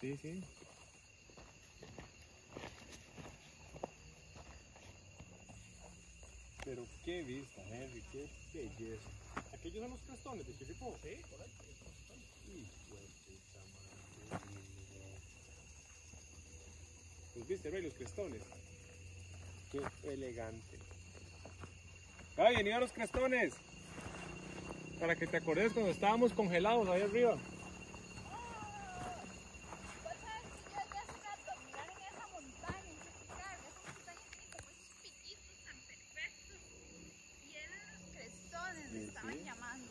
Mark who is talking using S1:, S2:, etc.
S1: Sí, sí. Pero qué vista, Henry, qué belleza. Aquellos son los crestones de Chirripó. Sí, correcto. De puta madre. Los viste, Rey, los crestones. Qué elegante. ¡Ay, venido los crestones! Para que te acordes cuando estábamos congelados ahí arriba. Tangan.